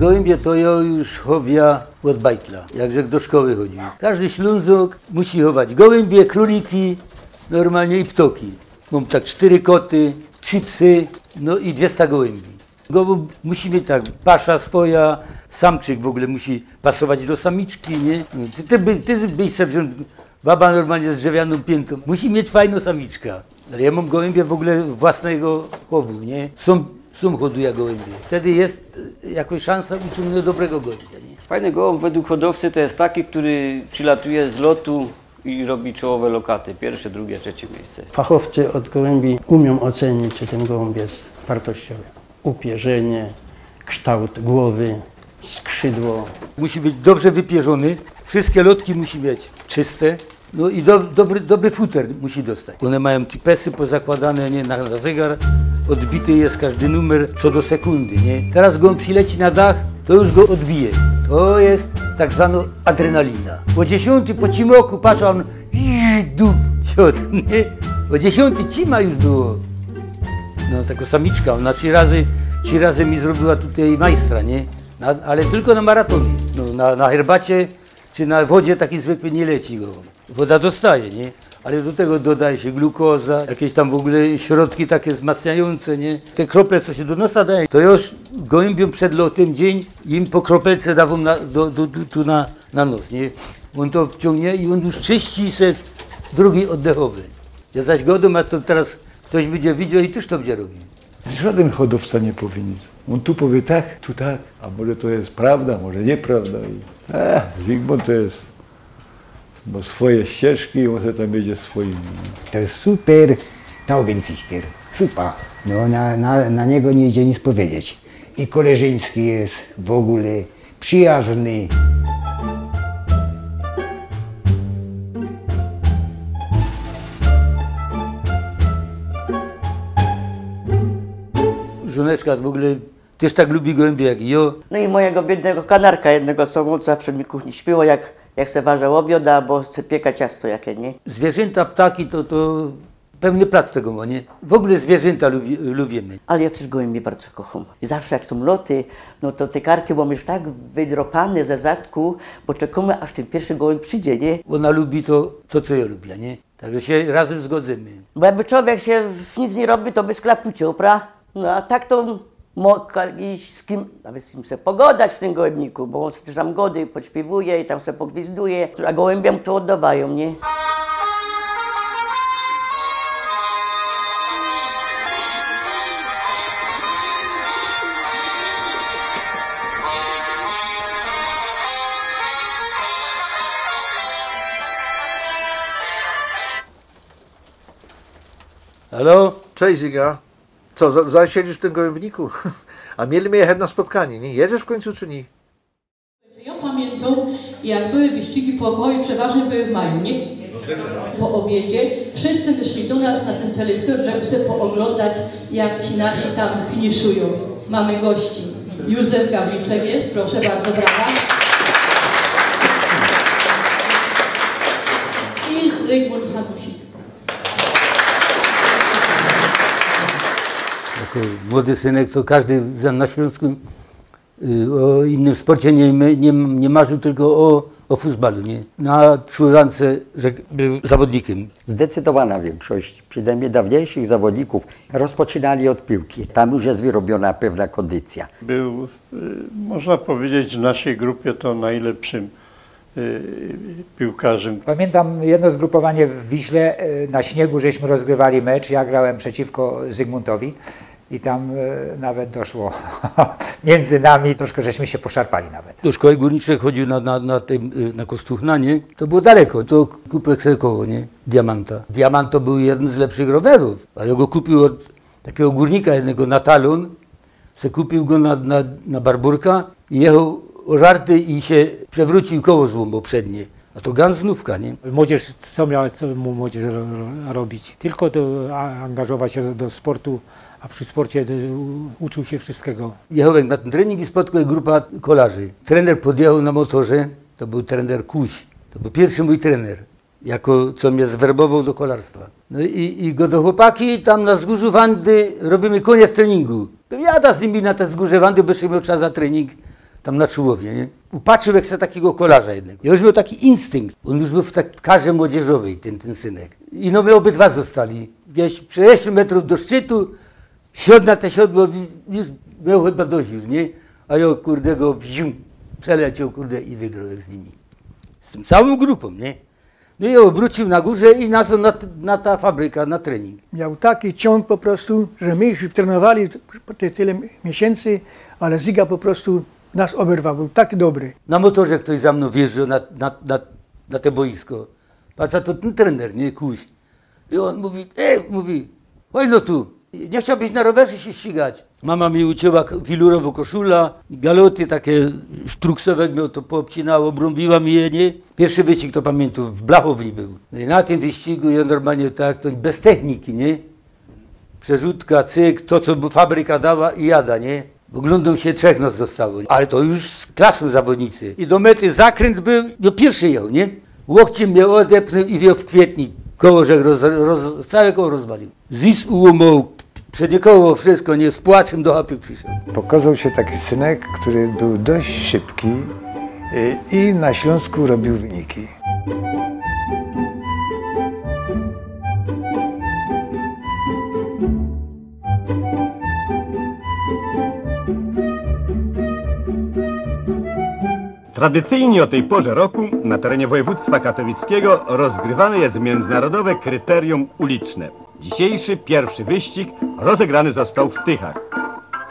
Gołębie to ja już chowia od bajtla, jakże do szkoły chodził. Każdy ślązok musi chować gołębie, króliki, normalnie i ptoki. Mam tak cztery koty, trzy psy, no i 200 gołębi. Gołąb musi mieć tak, pasza swoja, samczyk w ogóle musi pasować do samiczki, nie? No, Ty, ty, ty byś sobie wziął, baba normalnie z drzewianą piętą, musi mieć fajną samiczka. Ale ja mam gołębie w ogóle własnego chowu, nie? Są, są hoduję gołębie. Wtedy jest jakoś szansa uciągnąć dobrego gołębia, nie? Fajny gołąb według hodowcy to jest taki, który przylatuje z lotu i robi czołowe lokaty. Pierwsze, drugie, trzecie miejsce. Fachowcy od gołębi umią ocenić, czy ten gołąb jest wartościowy. Upierzenie, kształt głowy, skrzydło. Musi być dobrze wypierzony, wszystkie lotki musi mieć czyste, no i do, dobry, dobry futer musi dostać. One mają tipesy pozakładane nie, na, na zegar, odbity jest każdy numer co do sekundy. Nie? Teraz go przyleci na dach, to już go odbije. To jest tak zwana adrenalina. O dziesiąty po cimoku patrzą, on i dup siot, nie? O dziesiąty cima już było. No, taka samiczka, ona trzy razy, trzy razy mi zrobiła tutaj majstra, nie? Na, ale tylko na maratonie. No, na, na herbacie czy na wodzie taki zwykły nie leci go. Woda dostaje, nie? Ale do tego dodaje się glukoza, jakieś tam w ogóle środki takie wzmacniające, nie? Te krople, co się do nosa daje, to już gołębiom przed lotem dzień im po kropelce dawą na, do, do, do, tu na, na nos, nie? On to wciągnie i on już czyści se drugi oddechowy. Ja zaś godum, a to teraz ktoś będzie widział i też to będzie robił. Żaden hodowca nie powinien. On tu powie tak, tu tak, a może to jest prawda, może nieprawda. I, e, Zygmunt to jest, bo swoje ścieżki i on sobie tam jedzie swoimi. To jest super Taubenzichter. Super. No, na, na, na niego nie idzie nic powiedzieć. I koleżeński jest w ogóle przyjazny. Żoneczka w ogóle też tak lubi gołębie jak i ja. No i mojego biednego kanarka jednego, co mu zawsze mi kuchni śpiło, jak, jak se ważył obiad, albo chce pieka ciasto jakie, nie? Zwierzęta, ptaki to, to pełny plac tego ma, nie? W ogóle zwierzęta lubi, lubimy. Ale ja też gołębie bardzo kocham. I zawsze jak są loty, no to te karki mam już tak wydropane ze zadku, bo czekamy, aż ten pierwszy gołęb przyjdzie, nie? Ona lubi to, to co ja lubię, nie? Także się razem zgodzimy. Bo jakby człowiek się nic nie robi, to by sklepu uciął, pra? No a tak to iść z kim, nawet z kim sobie pogadać w tym gołębniku, bo on też tam gody podśpiewuje i tam sobie pogwizduje, a gołębiom to oddawają, nie? Halo? Cześć Ziga. Co, za, za siedzisz w tym gołębniku? A mieli jechać na spotkanie, nie? Jedziesz w końcu czy nie? Ja pamiętam, jak były wyścigi pokoju, przeważnie były w maju, nie? Po obiedzie. Wszyscy wyszli do nas na ten telewizor, żeby sobie pooglądać, jak ci nasi tam finiszują. Mamy gości. Józef Gawliczek jest, proszę bardzo, brawa. I Zygmunt Jako młody synek to każdy za- na Śląsku y, o innym sporcie nie, nie, nie marzył, tylko o, o futbalu, nie? Na Czurance, że był zawodnikiem. Zdecydowana większość, przynajmniej dawniejszych zawodników, rozpoczynali od piłki. Tam już jest wyrobiona pewna kondycja. Był, y, można powiedzieć, w naszej grupie to najlepszym y, piłkarzem. Pamiętam jedno zgrupowanie w Wiśle, na śniegu żeśmy rozgrywali mecz, ja grałem przeciwko Zygmuntowi i tam e, nawet doszło między nami, troszkę żeśmy się poszarpali nawet. Do szkoły górniczej chodził na, na, na, tym, y, na Kostuchna, nie? To było daleko, to kupek sobie koło, nie? Diamanta. Diamant to był jeden z lepszych rowerów, a ja go kupił od takiego górnika jednego na talon, se kupił go na, na, na barburka i jechał o żarty i się przewrócił koło złombo przednie. A to ganznówka, nie? Młodzież, co miała co mu młodzież ro, ro, robić? Tylko do, a, angażować się do, do sportu, a przy sporcie u, uczył się wszystkiego. Jechałem na ten trening i spotkała grupa kolarzy. Trener podjechał na motorze, to był trener Kuś. To był pierwszy mój trener, jako co mnie zwerbował do kolarstwa. No i, i go do chłopaki tam na wzgórzu Wandy robimy koniec treningu. Jada z nimi na te wzgórze Wandy, bo jeszcze miał czas za trening. tam na Czułowie, nie? Upatrzył jak sobie takiego kolarza jednego. I on już miał taki instynkt. On już był w tak karze młodzieżowej, ten, ten synek. I no my obydwa zostali. Gdzieś 30 metrów do szczytu, siodł na te siodło, już miał chyba dość już, nie? A ja kurde go wziął, przeleciał kurde i wygrał jak z nimi. Z tym całą grupą, nie? No i obrócił na górze i nas na, na ta fabryka, na trening. Miał taki ciąg po prostu, że my już trenowali te tyle miesięcy, ale Ziga po prostu nas oberwał, był tak dobry. Na motorze ktoś za mną wjeżdżał na, na, na, na te boisko. Patrz, to ten trener, nie, kuś. I on mówi, ej, mówi, chodź no tu, nie chciałbyś na rowerze się ścigać. Mama mi ucięła wilurowo koszula, galoty takie sztruksowe miał to poobcinało, brąbiła mi je, nie? Pierwszy wyścig to pamiętam, w Blachowni był. No i na tym wyścigu ja normalnie tak, to bez techniki, nie? przerzutka, cyk, to co fabryka dała i jada, nie? Oglądam się trzech nas zostało, ale to już z klasą zawodnicy. I do mety zakręt był, no pierwszy ją, nie? Łokciem mnie odepnął i wziął w kwietni. Koło, że roz, roz, całe koło rozwalił. Zis ułomał, przednie koło, wszystko, nie? Z płaczem do chapy przyszedł. Pokazał się taki synek, który był dość szybki y, i na Śląsku robił wyniki. Tradycyjnie o tej porze roku na terenie województwa katowickiego rozgrywane jest międzynarodowe kryterium uliczne. Dzisiejszy pierwszy wyścig rozegrany został w Tychach.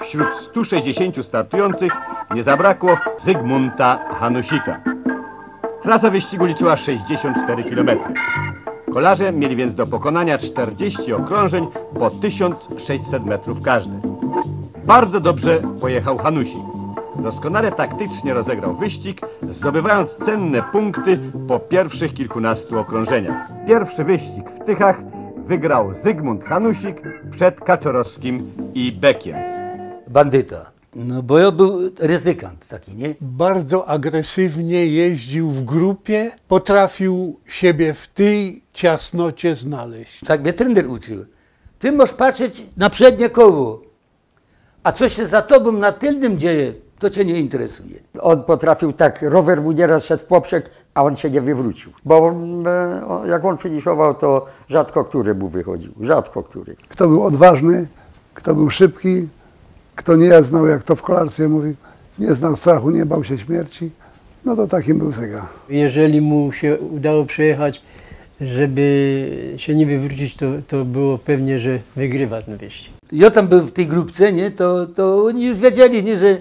Wśród 160 startujących nie zabrakło Zygmunta Hanusika. Trasa wyścigu liczyła 64 km. Kolarze mieli więc do pokonania 40 okrążeń po 1600 metrów każdy. Bardzo dobrze pojechał Hanusik. Doskonale taktycznie rozegrał wyścig, zdobywając cenne punkty po pierwszych kilkunastu okrążeniach. Pierwszy wyścig w Tychach wygrał Zygmunt Hanusik przed Kaczorowskim i Bekiem. Bandyta. No bo ja był ryzykant taki, nie? Bardzo agresywnie jeździł w grupie, potrafił siebie w tej ciasnocie znaleźć. Tak mnie trener uczył. Ty możesz patrzeć na przednie koło, a co się za tobą na tylnym dzieje, to cię nie interesuje. On potrafił tak, rower mu nieraz szedł w poprzek, a on się nie wywrócił. Bo on, e, o, jak on finiszował, to rzadko który mu wychodził. Rzadko który. Kto był odważny, kto był szybki, kto nie znał, jak to w kolarstwie mówi, nie znał strachu, nie bał się śmierci, no to takim był Zyga. Jeżeli mu się udało przejechać, żeby się nie wywrócić, to, to było pewnie, że wygrywa ten wyścig. Ja tam był w tej grupce, nie? To, to oni już wiedzieli, nie? Że,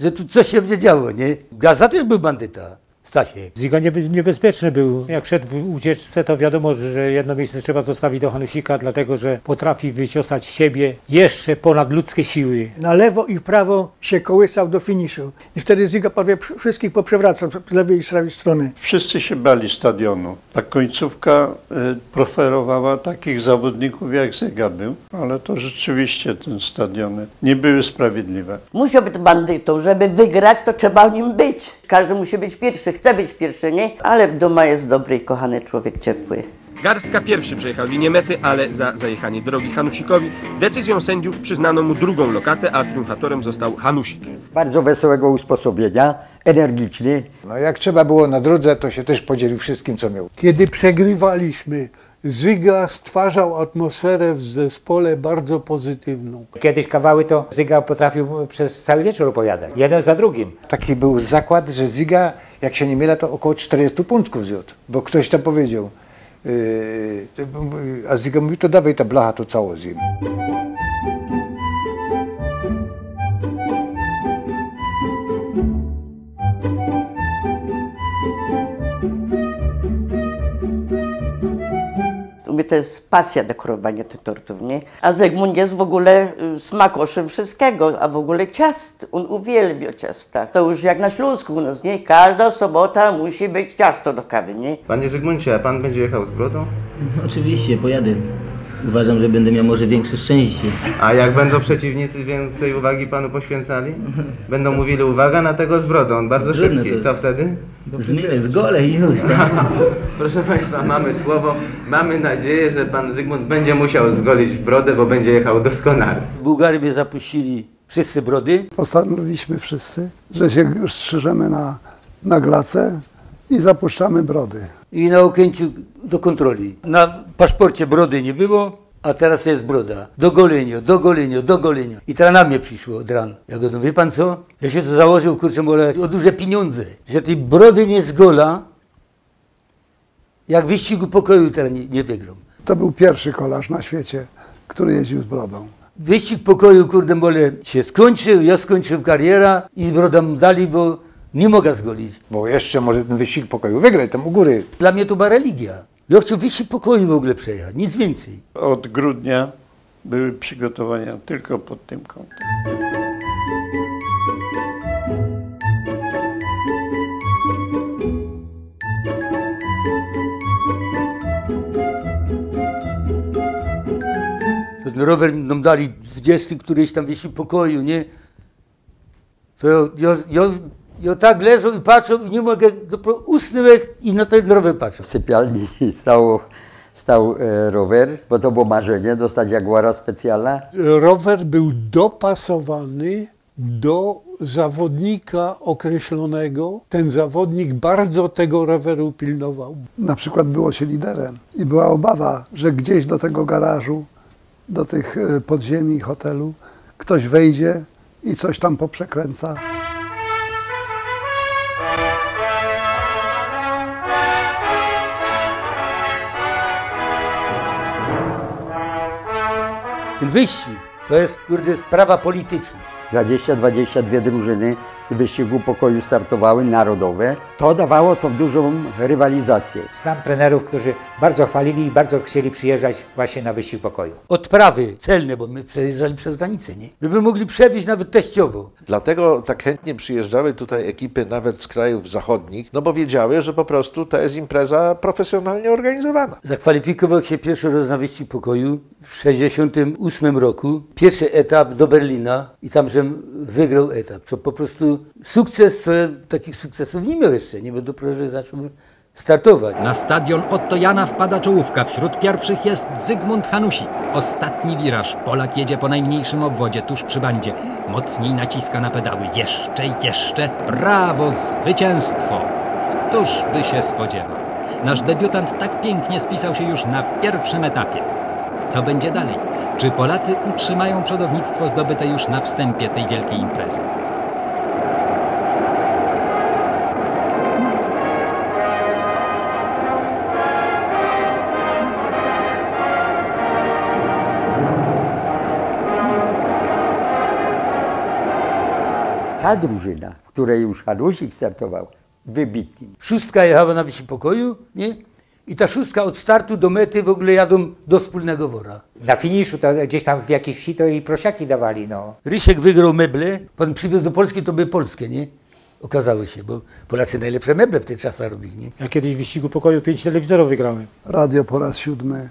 że tu coś się będzie działo, nie? Gaza też był bandyta, Stasiek. Zigo niebe- niebezpieczny był. Jak szedł w ucieczce, to wiadomo, że jedno miejsce trzeba zostawić do Hanusika, dlatego że potrafi wyciosać siebie jeszcze ponad ludzkie siły. Na lewo i w prawo się kołysał do finiszu. I wtedy Ziga prawie wszystkich poprzewracał z lewej i z prawej strony. Wszyscy się bali stadionu. Ta końcówka y, preferowała takich zawodników jak Zyga był, ale to rzeczywiście te stadiony nie były sprawiedliwe. Musiał być bandytą, żeby wygrać, to trzeba nim być. Każdy musi być pierwszy, chce być pierwszy, nie? Ale w domu jest dobry i kochany człowiek, ciepły. Garstka pierwszy przejechał linię mety, ale za zajechanie drogi Hanusikowi decyzją sędziów przyznano mu drugą lokatę, a triumfatorem został Hanusik. Bardzo wesołego usposobienia, energiczny. No jak trzeba było na drodze, to się też podzielił wszystkim, co miał. Kiedy przegrywaliśmy, Zyga stwarzał atmosferę w zespole bardzo pozytywną. Kiedyś kawały to Zyga potrafił przez cały wieczór opowiadać. Jeden za drugim. Taki był zakład, że Ziga, jak się nie mylę, to około 40 pączków zjadł, bo ktoś tam powiedział. Yy, a Ziga mówi, to dawaj ta blacha, to cało zjem. Mnie to jest pasja dekorowania tych tortów, nie? A Zygmunt jest w ogóle y, smakoszem wszystkiego, a w ogóle ciast. On uwielbia ciasta. To już jak na Śląsku u nas, nie? Każda sobota musi być ciasto do kawy, nie? Panie Zygmuncie, a pan będzie jechał z brodą? Oczywiście, pojadę. Uważam, że będę miał może większe szczęście. A jak będą przeciwnicy więcej uwagi panu poświęcali? Będą mówili uwaga na tego z brodą, on bardzo Trudno szybki. to- Co wtedy? Zmielę z gole i już, tak? Proszę Państwa, mamy słowo. Mamy nadzieję, że pan Zygmunt będzie musiał zgolić brodę, bo będzie jechał doskonale. Bułgary mnie zapuścili Wszyscy brody. Postanowiliśmy wszyscy, że się strzyżemy na, na glacę i zapuszczamy brody. I na Okęciu do kontroli. Na paszporcie brody nie było, a teraz jest broda. Do golenia, do golenia, do golenia. I teraz na mnie przyszło od ran. Ja go, no wie pan co? Ja się to założył, kurczę, mole, o duże pieniądze. Że tej brody nie zgola, jak wyścigu pokoju teraz nie, nie wygram. To był pierwszy kolarz na świecie, który jeździł z brodą. Wyścig pokoju, kurde mole, się skończył, ja skończył karierę i broda mu dali, bo nie mogę zgolić. Bo jeszcze może ten wyścig pokoju wygrać tam u góry. Dla mnie to była religia. Ja chcę wyścig pokoju w ogóle przejechać, nic więcej. Od grudnia były przygotowania tylko pod tym kątem. Ten rower nam dali 20 któryś tam wyścig pokoju, nie? To ja, ja, ja, ja tak leżę i patrzę i nie mogę, usnąłem i na ten rower patrzę. W sypialni stał, stał e, rower, bo to było marzenie, dostać Jaguara specjalna. Rower był dopasowany do zawodnika określonego. Ten zawodnik bardzo tego roweru pilnował. Na przykład było się liderem i była obawa, że gdzieś do tego garażu, do tych e, podziemi hotelu, ktoś wejdzie i coś tam poprzekręca. Ten wyścig to jest, kurde, sprawa polityczna. 20-22 drużyny wyścigu pokoju startowały, narodowe. To dawało tą dużą rywalizację. Znam trenerów, którzy bardzo chwalili i bardzo chcieli przyjeżdżać właśnie na wyścig pokoju. Odprawy celne, bo my przejeżdżali przez granicę, nie? My by mogli przewieźć nawet teściowo. Dlatego tak chętnie przyjeżdżały tutaj ekipy nawet z krajów zachodnich, no bo wiedziały, że po prostu to jest impreza profesjonalnie organizowana. Zakwalifikował się pierwszy raz na wyścig pokoju w 68 roku. Pierwszy etap do Berlina i tam, że wygrał etap. Co po prostu sukces, ja takich sukcesów nie miał jeszcze, nie? Bo dopiero, że zaczął startować. Na stadion Otto Jana wpada czołówka. Wśród pierwszych jest Zygmunt Hanusik. Ostatni wiraż. Polak jedzie po najmniejszym obwodzie, tuż przy bandzie. Mocniej naciska na pedały. Jeszcze, jeszcze. Brawo, zwycięstwo! Któż by się spodziewał? Nasz debiutant tak pięknie spisał się już na pierwszym etapie. Co będzie dalej? Czy Polacy utrzymają przodownictwo zdobyte już na wstępie tej wielkiej imprezy? Ta drużyna, w której już Hanusik startował, wybitnie. Szóstka jechała na wyścig pokoju, nie? I ta szóstka od startu do mety w ogóle jadą do wspólnego wora. Na finiszu to gdzieś tam w jakiejś wsi to i prosiaki dawali, no. Rysiek wygrał meble, pan przywiózł do Polski, to by polskie, nie? Okazało się, bo Polacy najlepsze meble w tych czasach robili, nie? Ja kiedyś w wyścigu pokoju pięć telewizorów wygrałem. Radio po raz siódmy,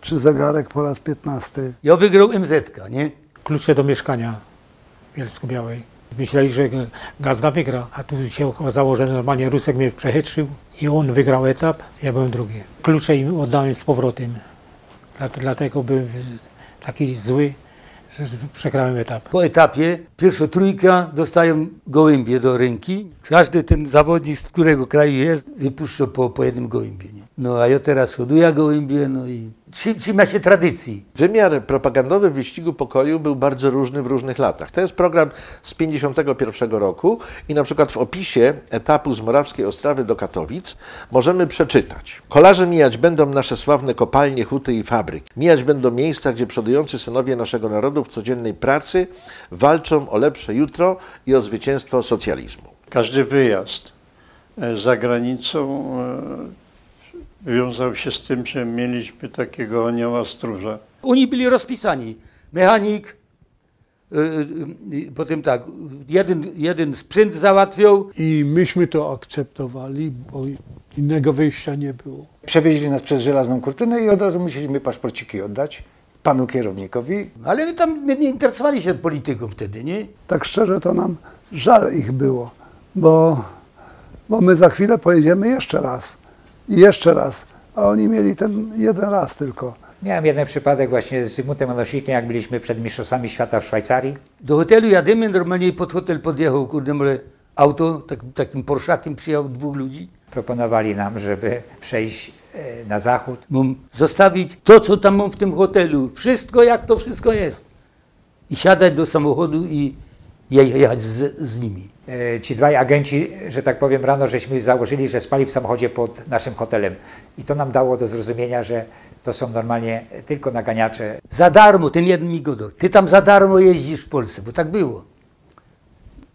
czy zegarek po raz piętnasty. Ja wygrał MZ, nie? Klucze do mieszkania w Bielsko-Białej. Myśleli, że Gazda wygra, a tu się okazało, że normalnie Rusek mnie przechytrzył i on wygrał etap, ja byłem drugi. Klucze im oddałem z powrotem. Dlat- Dlatego byłem taki zły, że przegrałem etap. Po etapie pierwsza trójka dostają gołębie do ręki. Każdy ten zawodnik, z którego kraju jest, wypuszcza po, po jednym gołębie. No a ja teraz hoduję gołębie, no i trzyma się tradycji. Wymiar propagandowy wyścigu pokoju był bardzo różny w różnych latach. To jest program z 51 roku i na przykład w opisie etapu z Morawskiej Ostrawy do Katowic możemy przeczytać. Kolarze mijać będą nasze sławne kopalnie, huty i fabryki. Mijać będą miejsca, gdzie przodujący synowie naszego narodu w codziennej pracy walczą o lepsze jutro i o zwycięstwo socjalizmu. Każdy wyjazd e, za granicą e, wiązał się z tym, że mieliśmy takiego anioła stróża. Oni byli rozpisani. Mechanik, y, y, y, potem tak, jeden, jeden sprzęt załatwiał. I myśmy to akceptowali, bo innego wyjścia nie było. Przewieźli nas przez żelazną kurtynę i od razu musieliśmy paszporciki oddać panu kierownikowi. Ale my tam nie interesowali się polityką wtedy, nie? Tak szczerze to nam żal ich było, bo, bo my za chwilę pojedziemy jeszcze raz i jeszcze raz, a oni mieli ten jeden raz tylko. Miałem jeden przypadek właśnie z Zygmuntem Hanosikiem, jak byliśmy przed Mistrzostwami Świata w Szwajcarii. Do hotelu jadymy, normalnie pod hotel podjechał, kurde, może auto, tak, takim Porszakiem przyjechał dwóch ludzi. Proponowali nam, żeby przejść e, na zachód. Mam zostawić to, co tam mam w tym hotelu. Wszystko, jak to wszystko jest. I siadać do samochodu i je- jechać z, z nimi. E, Ci dwaj agenci, że tak powiem, rano żeśmy założyli, że spali w samochodzie pod naszym hotelem. I to nam dało do zrozumienia, że to są normalnie tylko naganiacze. Za darmo, ten jeden mi. Ty tam za darmo jeździsz w Polsce, bo tak było.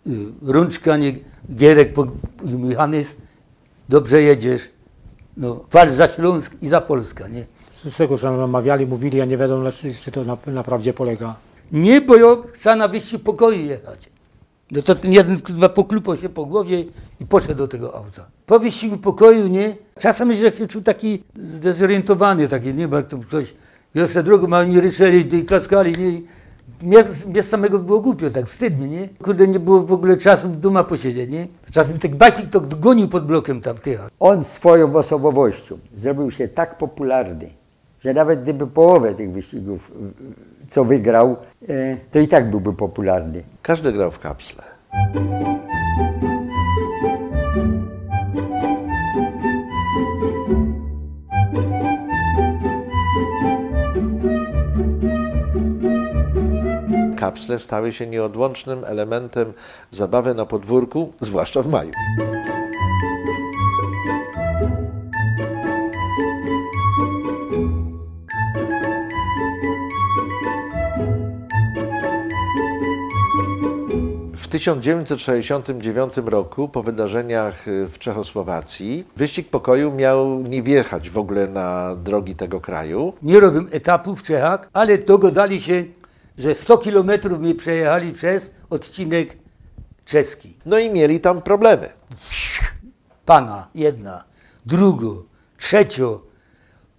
Y, Rączka, nie, Gierek, Johannes, dobrze jedziesz. No, walcz za Śląsk i za Polskę, nie? Z tego, że nam namawiali, mówili, ja nie wiadomo, czy, czy to na, naprawdę polega. Nie, bo ja chcę na wyścig pokoju jechać. No to ten jeden kurwa poklupał się po głowie i poszedł do tego auta. Po wyścigu pokoju, nie? Czasem że się czuł taki zdezorientowany, taki, nie, bo jak to ktoś wiosę drogą, a oni ryczeli i klaskali, nie? Mnie, mnie samego było głupio, tak wstyd mi, nie? Kurde, nie było w ogóle czasu duma posiedzieć, nie? Czasem ten bajki to gonił pod blokiem tam Tychach. On swoją osobowością zrobił się tak popularny, że nawet gdyby połowę tych wyścigów, co wygrał, e, to i tak byłby popularny. Każdy grał w kapsle. Kapsle stały się nieodłącznym elementem zabawy na podwórku, zwłaszcza w maju. 1969 roku, po wydarzeniach y, w Czechosłowacji, wyścig pokoju miał nie wjechać w ogóle na drogi tego kraju. Nie robię etapu w Czechach, ale dogadali się, że 100 kilometrów mi przejechali przez odcinek czeski. No i mieli tam problemy. Pana, jedna, drugo, trzecio,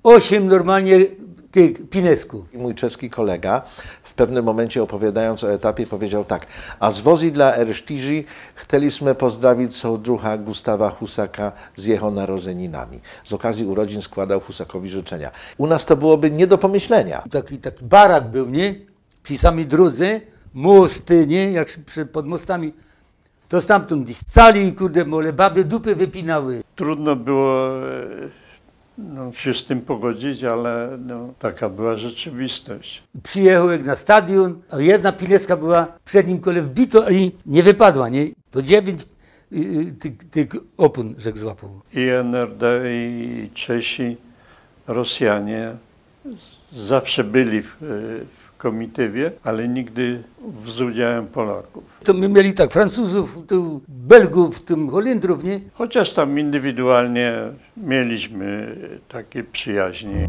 osiem normalnie tych pinesków. I mój czeski kolega w pewnym momencie opowiadając o etapie powiedział tak, a z wozi dla Ersztiży chcieliśmy pozdrowić sołdrucha Gustawa Husaka z jego narodzeninami. Z okazji urodzin składał Husakowi życzenia. U nas to byłoby nie do pomyślenia. Taki, taki barak był, nie? Przy samej drodze, mosty, nie? Jak przy, pod mostami. To stamtąd gdzieś cali, kurde, mole, baby dupy wypinały. Trudno było e, no, się z tym pogodzić, ale no, taka była rzeczywistość. Przyjechał jak na stadion, a jedna pileska była w przednim kole wbito i nie wypadła, nie? To dziewięć y, y, tych, tych opon, rzek złapał. I NRD, i Czesi, Rosjanie zawsze byli w, w komitywie, ale nigdy z udziałem Polaków. To my mieli tak Francuzów, tu Belgów, tym Holendrów, nie? Chociaż tam indywidualnie mieliśmy takie przyjaźnie.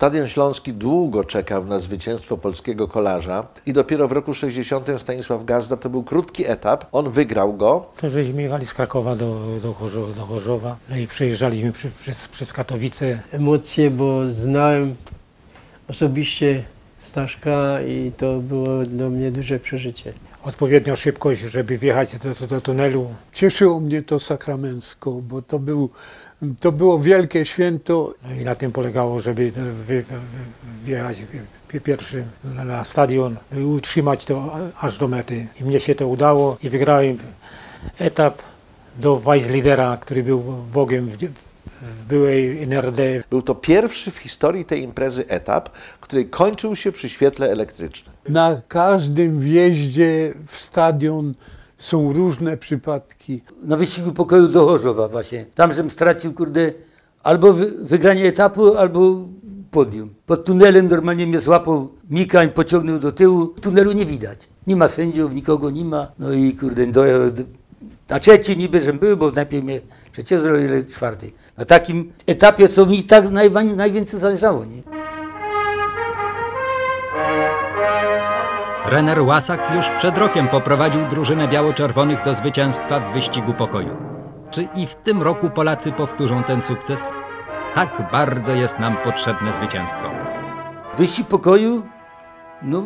Stadion Śląski długo czekał na zwycięstwo polskiego kolarza i dopiero w roku 60 Stanisław Gazda to był krótki etap. On wygrał go. To żeśmy jechali z Krakowa do, do, Chorzowa, do Chorzowa, no i przejeżdżaliśmy przy, przez, przez Katowice. Emocje, bo znałem osobiście Staszka i to było dla mnie duże przeżycie. Odpowiednią szybkość, żeby wjechać do, do, do tunelu. Cieszyło mnie to sakramencko, bo to, był, to było wielkie święto. No i na tym polegało, żeby wjechać pi- pierwszy na, stadion i utrzymać to aż do mety. I mnie się to udało i wygrałem etap do Weisslidera, który był bogiem w byłej NRD. Był to pierwszy w historii tej imprezy etap, który kończył się przy świetle elektrycznym. Na każdym wjeździe w stadion są różne przypadki. Na wyścigu pokoju do Chorzowa właśnie. Tam żem stracił, kurde, albo wy, wygranie etapu, albo podium. Pod tunelem normalnie mnie złapał Mikań, pociągnął do tyłu. Tunelu nie widać. Nie ma sędziów, nikogo nie ma. No i kurde, do, na trzeci niby, żem był, bo najpierw mnie trzecie zrobili, czwarty. Na takim etapie, co mi tak najwięcej zależało, nie? Trener Łasak już przed rokiem poprowadził drużynę biało-czerwonych do zwycięstwa w wyścigu pokoju. Czy i w tym roku Polacy powtórzą ten sukces? Tak bardzo jest nam potrzebne zwycięstwo. Wyścig pokoju No,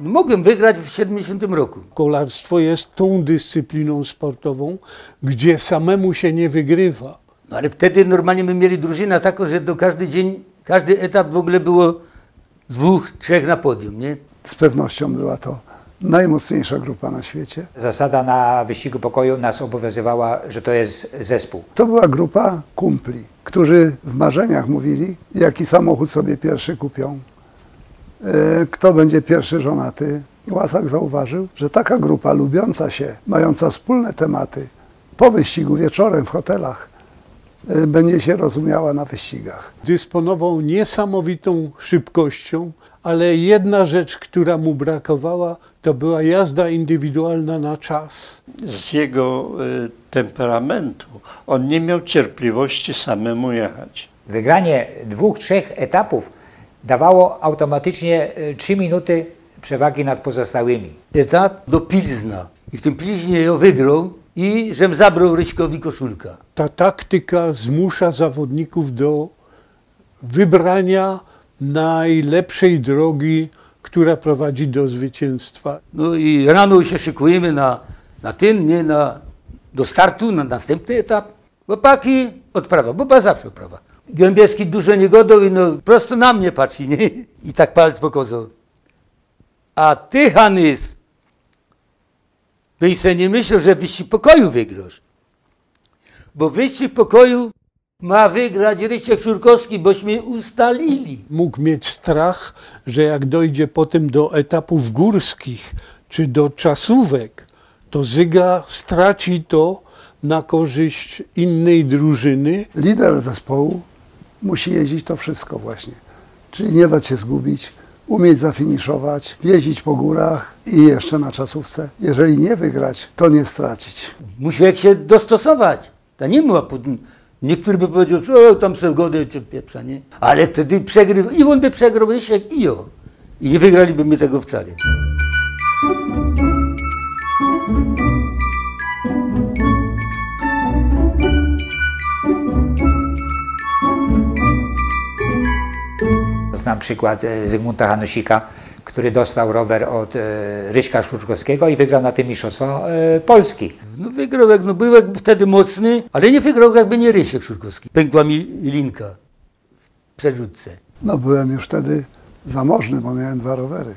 no mogłem wygrać w 70 roku. Kolarstwo jest tą dyscypliną sportową, gdzie samemu się nie wygrywa. No ale wtedy normalnie my mieli drużynę taką, że do każdy dzień, każdy etap w ogóle było dwóch, trzech na podium, nie? Z pewnością była to najmocniejsza grupa na świecie. Zasada na wyścigu pokoju nas obowiązywała, że to jest zespół. To była grupa kumpli, którzy w marzeniach mówili, jaki samochód sobie pierwszy kupią, e, kto będzie pierwszy żonaty. Łasak zauważył, że taka grupa lubiąca się, mająca wspólne tematy, po wyścigu wieczorem w hotelach, e, będzie się rozumiała na wyścigach. Dysponował niesamowitą szybkością, ale jedna rzecz, która mu brakowała, to była jazda indywidualna na czas. Z jego y, temperamentu on nie miał cierpliwości samemu jechać. Wygranie dwóch, trzech etapów dawało automatycznie y, trzy minuty przewagi nad pozostałymi. Etap do Pilzna. I w tym Pilznie ją wygrał i żem zabrał Ryśkowi koszulka. Ta taktyka zmusza zawodników do wybrania najlepszej drogi, która prowadzi do zwycięstwa. No i rano się szykujemy na, na ten, nie, na, do startu, na następny etap. Chłopaki, odprawa, bo zawsze odprawa. Gębieski dużo nie godał i no prosto na mnie patrzy, nie? I tak palec pokazał. A ty, Hanys, byś se nie myślał, że wyścig pokoju wygrasz. Bo wyścig pokoju ma wygrać Rysiek Szurkowski, bośmy ustalili. Mógł mieć strach, że jak dojdzie potem do etapów górskich czy do czasówek, to Zyga straci to na korzyść innej drużyny. Lider zespołu musi jeździć to wszystko właśnie. Czyli nie dać się zgubić, umieć zafiniszować, jeździć po górach i jeszcze na czasówce. Jeżeli nie wygrać, to nie stracić. Musi jak się dostosować. To nie ma pod... Niektóry by powiedział, co tam sobie godę czy pieprza, nie? Ale wtedy przegrywał, i on by przegrał Rysiek i jo. I nie wygraliby my tego wcale. Znam przykład e, Zygmunta Hanusika, który dostał rower od e, Ryśka Szurkowskiego i wygrał na tym Mistrzostwo e, Polski. No wygrał, jak no był jak wtedy mocny, ale nie wygrał jakby nie Rysiek Szurkowski. Pękła mi linka w przerzutce. No byłem już wtedy zamożny, bo miałem dwa rowery.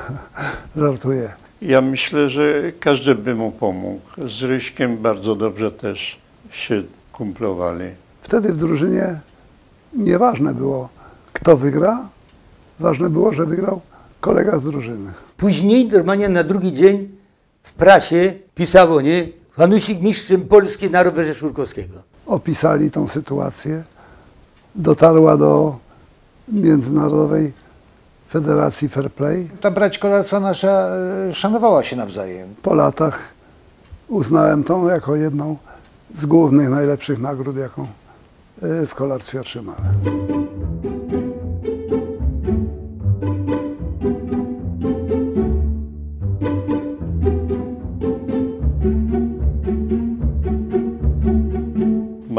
Żartuję. Ja myślę, że każdy by mu pomógł. Z Ryśkiem bardzo dobrze też się kumplowali. Wtedy w drużynie nieważne było, kto wygra. Ważne było, że wygrał kolega z drużyny. Później normalnie na drugi dzień w prasie pisało, nie? Hanusik mistrzem Polski na rowerze Szurkowskiego. Opisali tą sytuację. Dotarła do Międzynarodowej Federacji Fair Play. Ta brać kolarstwa nasza e, szanowała się nawzajem. Po latach uznałem tą jako jedną z głównych, najlepszych nagród, jaką e, w kolarstwie otrzymałem.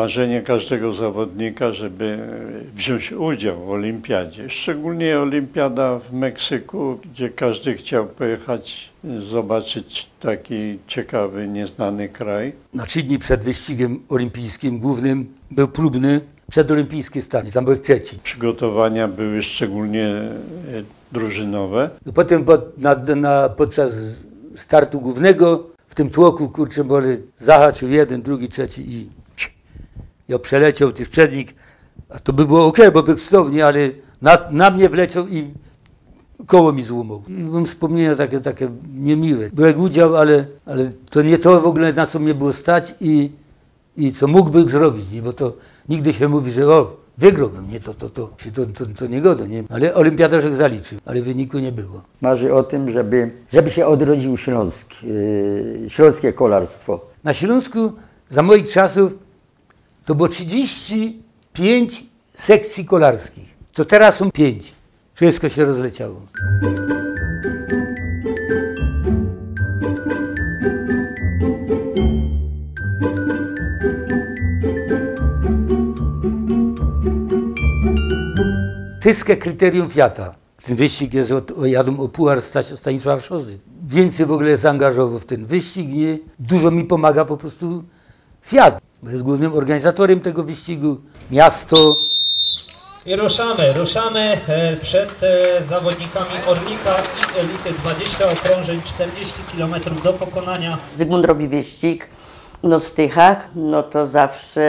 Marzenie każdego zawodnika, żeby wziąć udział w olimpiadzie. Szczególnie olimpiada w Meksyku, gdzie każdy chciał pojechać, zobaczyć taki ciekawy, nieznany kraj. Na trzy dni przed wyścigiem olimpijskim głównym był próbny przedolimpijski stan i tam był trzeci. Przygotowania były szczególnie e, drużynowe. No potem na, na, podczas startu głównego w tym tłoku, kurczę, zahaczył jeden, drugi, trzeci i ja przeleciał tych przednik, a to by było ok, bo był cudownie, ale na, na mnie wleciał i koło mi złamał. I mam wspomnienia takie, takie niemiłe. Byłem udział, ale, ale to nie to w ogóle, na co mnie było stać i, i co mógłbym zrobić, nie? bo to nigdy się mówi, że o, wygrałbym, nie, to, to, to, to, to, to nie goda, nie? Ale olimpiadarzek zaliczył, ale wyniku nie było. Marzy o tym, żeby, żeby się odrodził Śląsk, yy, śląskie kolarstwo. Na Śląsku za moich czasów to było 35 sekcji kolarskich, to teraz są 5. Wszystko się rozleciało. Tyskie kryterium Fiata. Ten wyścig jest, od, jadą o puchar Staś- Stanisława Szozy. Więcej w ogóle zaangażował w ten wyścig, nie? Dużo mi pomaga po prostu Fiat, bo jest głównym organizatorem tego wyścigu. Miasto, I ruszamy, ruszamy e, przed e, zawodnikami Orlika i Elity 20 okrążeń, 40 km do pokonania. Zygmunt robi wyścig no w Tychach, no to zawsze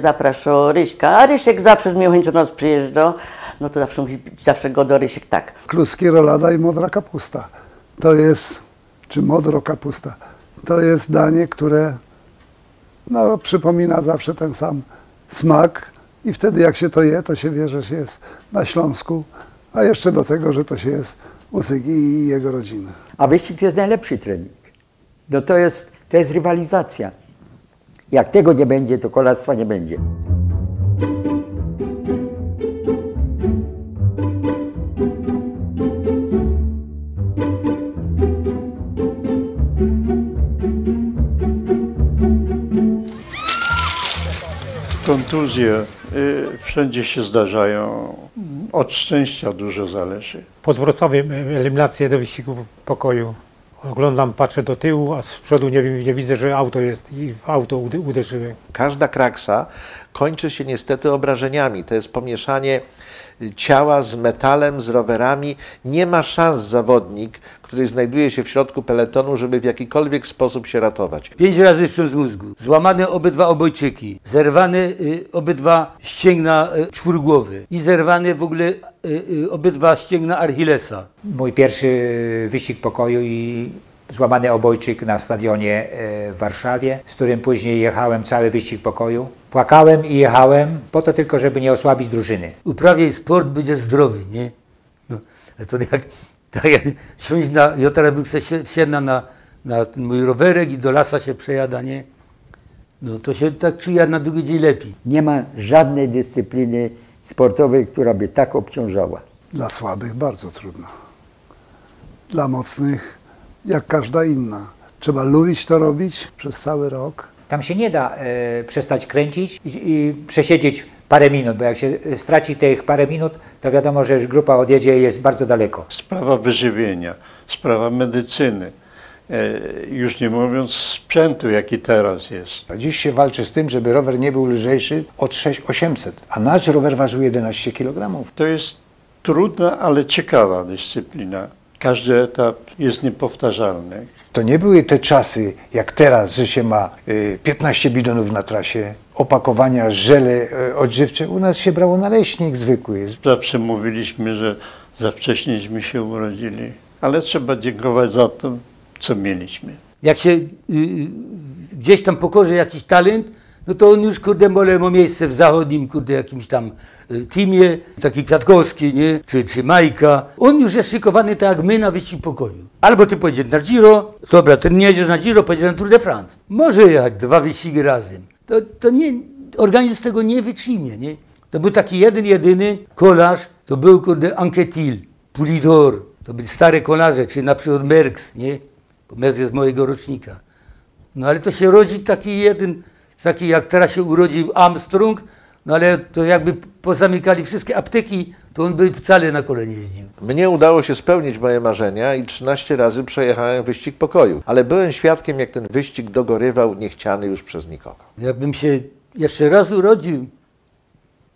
zaprasza Ryśka, a Rysiek zawsze z miłą chęcią nas przyjeżdża, no to zawsze musi być, zawsze go do Rysiek tak. Kluski rolada i modra kapusta. To jest, czy modro kapusta, to jest danie, które no, przypomina zawsze ten sam smak i wtedy jak się to je, to się wie, że się jest na Śląsku, a jeszcze do tego, że to się jest u Sygi i jego rodziny. A wyścig to jest najlepszy trening. No to jest, to jest rywalizacja. Jak tego nie będzie, to kolarstwa nie będzie. Kontuzje y, wszędzie się zdarzają. Od szczęścia dużo zależy. Pod Wrocławiem e, eliminację do wyścigu pokoju. Oglądam, patrzę do tyłu, a z przodu nie, wi- nie widzę, że auto jest i w auto uderzyłem. Każda kraksa kończy się niestety obrażeniami. To jest pomieszanie y, ciała z metalem, z rowerami. Nie ma szans zawodnik, który znajduje się w środku peletonu, żeby w jakikolwiek sposób się ratować. pięć razy wstrząs mózgu, złamane obydwa obojczyki, zerwane y, obydwa ścięgna y, czwórgłowy i zerwane w ogóle y, y, obydwa ścięgna Achillesa. Mój pierwszy wyścig pokoju i złamany obojczyk na stadionie e, w Warszawie, z którym później jechałem cały wyścig pokoju. Płakałem i jechałem po to tylko, żeby nie osłabić drużyny. Uprawiaj sport, będzie zdrowy, nie? No, ale to jak, tak jak siąść na, ja teraz bym wsiadł na, na ten mój rowerek i do lasa się przejada, nie? No to się tak czuję na drugi dzień lepiej. Nie ma żadnej dyscypliny sportowej, która by tak obciążała. Dla słabych bardzo trudno. Dla mocnych jak każda inna. Trzeba lubić to robić przez cały rok. Tam się nie da e, przestać kręcić i, i przesiedzieć parę minut, bo jak się straci tych parę minut, to wiadomo, że już grupa odjedzie i jest bardzo daleko. Sprawa wyżywienia, sprawa medycyny, e, już nie mówiąc sprzętu, jaki teraz jest. Dziś się walczy z tym, żeby rower nie był lżejszy od 6800, a nasz rower ważył 11 kg. To jest trudna, ale ciekawa dyscyplina. Każdy etap jest niepowtarzalny. To nie były te czasy jak teraz, że się ma y, 15 bidonów na trasie, opakowania, żele y, odżywcze. U nas się brało naleśnik zwykły. Zawsze mówiliśmy, że za wcześnieśmy się urodzili, ale trzeba dziękować za to, co mieliśmy. Jak się y, y, gdzieś tam pokorzy jakiś talent, no to on już, kurde, mole ma miejsce w zachodnim, kurde, jakimś tam y, teamie, taki Kwiatkowski, nie? Czy, czy Majka. On już jest szykowany tak jak my na wyścig pokoju. Albo ty pojedziesz na Giro, dobra, ty nie jedziesz na Giro, pojedziesz na Tour de France. Może jechać dwa wyścigi razem. To, to nie, organizm tego nie wytrzymie, nie? To był taki jeden, jedyny kolarz, to był, kurde, Anquetil, Pulidor, to byli stare kolarze, czy na przykład Merckx, nie? Bo Merckx jest mojego rocznika. No ale to się rodzi taki jeden, taki jak teraz się urodził Armstrong, no ale to jakby pozamykali wszystkie apteki, to on by wcale na kole nie jeździł. Mnie udało się spełnić moje marzenia i 13 razy przejechałem wyścig pokoju, ale byłem świadkiem, jak ten wyścig dogorywał niechciany już przez nikogo. Jakbym się jeszcze raz urodził,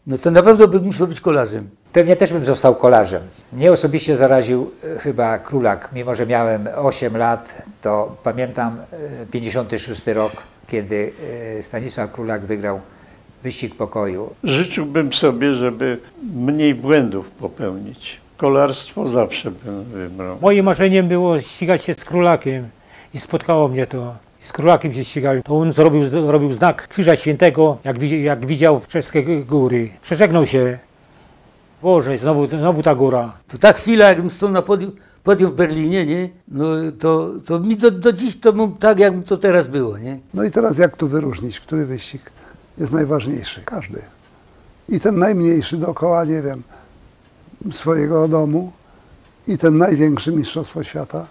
no to na pewno bym musiał być kolarzem. Pewnie też bym został kolarzem. Mnie osobiście zaraził e, chyba królak. Mimo, że miałem 8 lat, to pamiętam e, 56 rok, kiedy e, Stanisław Królak wygrał wyścig pokoju. Życzyłbym sobie, żeby mniej błędów popełnić. Kolarstwo zawsze bym wybrał. Moim marzeniem było ścigać się z królakiem i spotkało mnie to. Z królakiem się ścigałem. To on zrobił, robił znak Krzyża Świętego, jak, jak widział w czeskie góry. Przeżegnał się. Boże, znowu, znowu ta góra. To ta chwila, jakbym stał na podium, podium w Berlinie, nie? No to, to mi do, do dziś to mam tak, jakby to teraz było, nie? No i teraz jak tu wyróżnić, który wyścig jest najważniejszy? Każdy. I ten najmniejszy dookoła, nie wiem, swojego domu i ten największy Mistrzostwo Świata.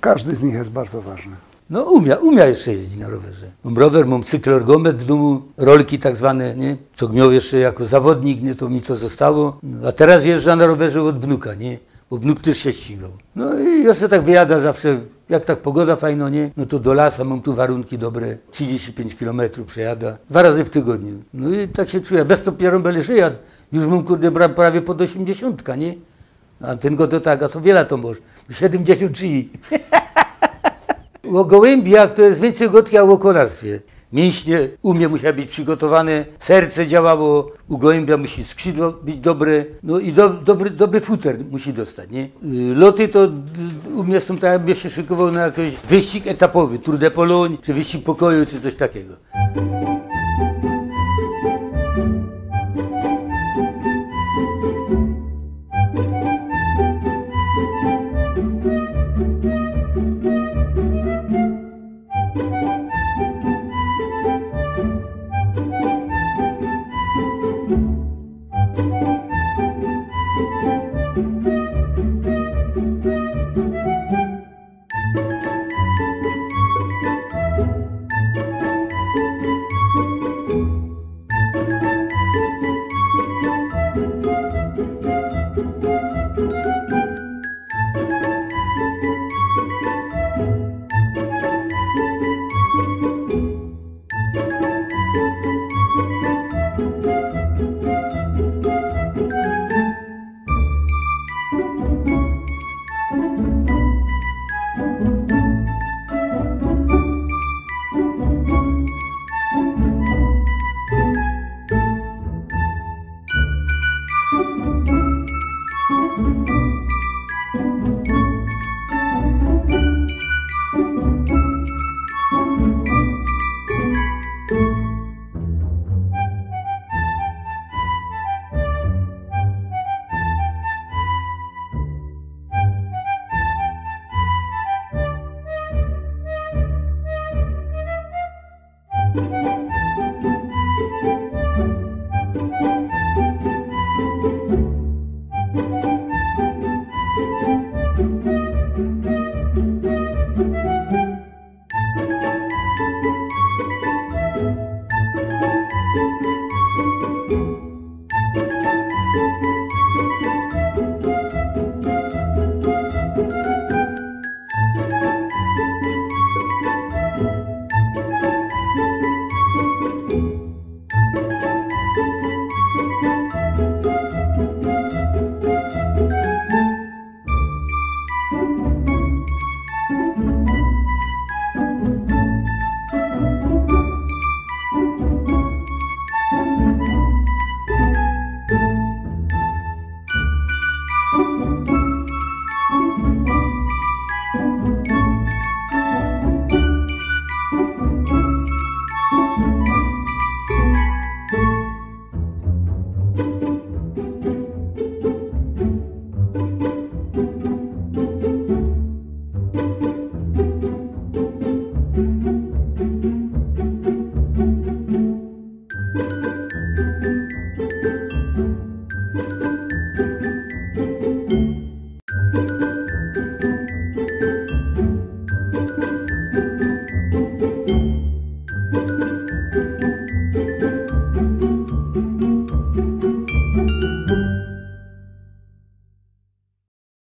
Każdy z nich jest bardzo ważny. No umia, umia jeszcze jeździć na rowerze. Mam rower, mam cyklergometr w domu, rolki tak zwane, nie? Co miał jeszcze jako zawodnik, nie? To mi to zostało. A teraz jeżdżę na rowerze od wnuka, nie? Bo wnuk też się ścigał. No i ja sobie tak wyjada zawsze, jak tak pogoda fajno, nie? No to do lasa, mam tu warunki dobre, 35 km przejada, dwa razy w tygodniu. No i tak się czuję, bez to pierąbel żyję, już mam kurde prawie pod 80, nie? A ten go to tak, a to wiele to może, 73. O gołębiach to jest więcej gotki, a o. Mięśnie u mnie musiały być przygotowane, serce działało, u gołębia musi skrzydło być dobre, no i do, dobry, dobry futer musi dostać, nie? Y, Loty to u mnie są tak, jakby się szykował na jakiś wyścig etapowy, Tour de Pologne, czy wyścig pokoju, czy coś takiego.